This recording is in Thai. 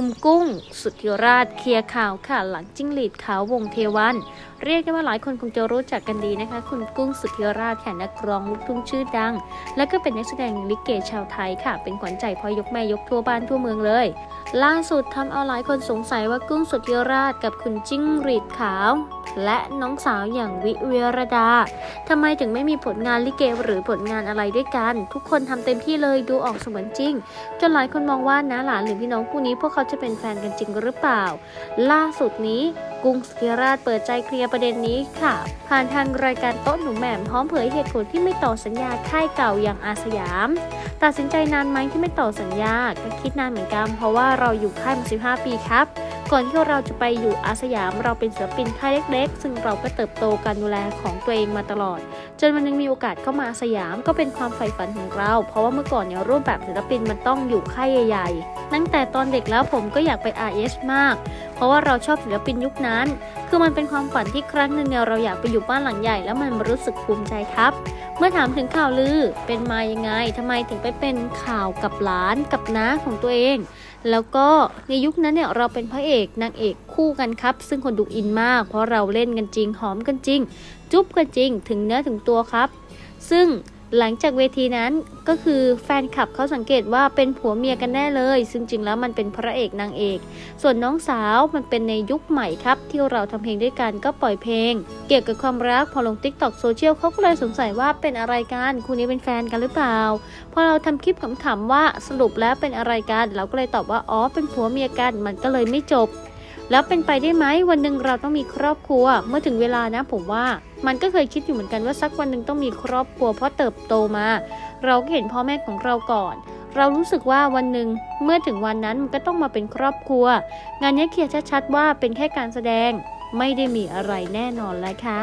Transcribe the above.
นุ่มกุ้ง สุทธิราชเคลียร์ข่าวค่ะหลังจิ้งหรีดขาววงเทวันเรียกได้ว่าหลายคนคงจะรู้จักกันดีนะคะ คุณกุ้งสุทธิราชค่ะนักร้องลูกทุ่งชื่อดัง และก็เป็นนักแสดงลิเกชาวไทยค่ะ เป็นขวัญใจพ่อยกแม่ยกทั่วบ้านทั่วเมืองเลย ล่าสุดทำเอาหลายคนสงสัยว่ากุ้งสุทธิราชกับคุณจิ้งหรีดขาว และน้องสาวอย่างวิเวียรดาทำไมถึงไม่มีผลงานลิเกหรือผลงานอะไรด้วยกัน ทุกคนทำเต็มที่เลยดูออกเสมือนจริง จนหลายคนมองว่าน้าหลานหรือพี่น้องคู่นี้พวกเขาจะเป็นแฟนกันจริงหรือเปล่า ล่าสุดนี้ กุ้งสกิราชเปิดใจเคลียร์ประเด็นนี้ค่ะ ผ่านทางรายการโต๊ะหนุ่มแหม่มพร้อมเผยเหตุผลที่ไม่ต่อสัญญาค่ายเก่าอย่างอาสยาม ตัดสินใจนานไหมที่ไม่ต่อสัญญาก็คิดนานเหมือนกันเพราะว่าเราอยู่ค่ายมา 15 ปีครับ ก่อนที่เราจะไปอยู่อาสยามเราเป็นศิลปินค่ายเล็กๆ ซึ่งเราก็เติบโตการดูแลของตัวเองมาตลอด จนวันนึงมีโอกาสเข้ามาอาสยามก็เป็นความใฝ่ฝันของเรา เพราะว่าเมื่อก่อนเนี่ยรูปแบบศิลปินมันต้องอยู่ค่ายใหญ่ๆ ตั้งแต่ตอนเด็กแล้วผมก็อยากไป RS มาก เพราะว่าเราชอบศิลปินยุคนั้น คือมันเป็นความฝันที่ครั้งหนึ่งเนี่ยเราอยากไปอยู่บ้านหลังใหญ่แล้วมันรู้สึกภูมิใจครับ เมื่อถามถึงข่าวลือเป็นมายังไงทำไมถึงไปเป็นข่าวกับหลานกับน้าของตัวเอง แล้วก็ในยุคนั้นเนี่ยเราเป็นพระเอกนางเอกคู่กันครับ ซึ่งคนดูอินมาก เพราะเราเล่นกันจริงหอมกันจริง จุ๊บกันจริง ถึงเนื้อถึงตัวครับ ซึ่ง หลังจากเวทีนั้นก็คือแฟนคลับเขาสังเกตว่าเป็นผัวเมียกันแน่เลย ซึ่งจริงแล้วมันเป็นพระเอกนางเอก ส่วนน้องสาวมันเป็นในยุคใหม่ครับ ที่เราทำเพลงด้วยกันก็ปล่อยเพลง เกี่ยวกับความรักพอลงทิกตอกโซเชียลเขาก็เลยสงสัยว่าเป็นอะไรกันคู่นี้เป็นแฟนกันหรือเปล่า พอเราทำคลิปขำๆว่าสรุปแล้วเป็นอะไรกันเราก็เลยตอบว่าอ๋อเป็นผัวเมียกันมันก็เลยไม่จบ แล้วเป็นไปได้ไหมวันหนึ่งเราต้องมีครอบครัว เมื่อถึงเวลานะผมว่า มันก็เคยคิดอยู่เหมือนกันว่าสักวันหนึ่งต้องมีครอบครัวเพราะเติบโตมา เราก็เห็นพ่อแม่ของเราก่อน เรารู้สึกว่าวันหนึ่งเมื่อถึงวันนั้นมันก็ต้องมาเป็นครอบครัว งานนี้เคลียร์ชัดๆว่าเป็นแค่การแสดงไม่ได้มีอะไรแน่นอนแล้วค่ะ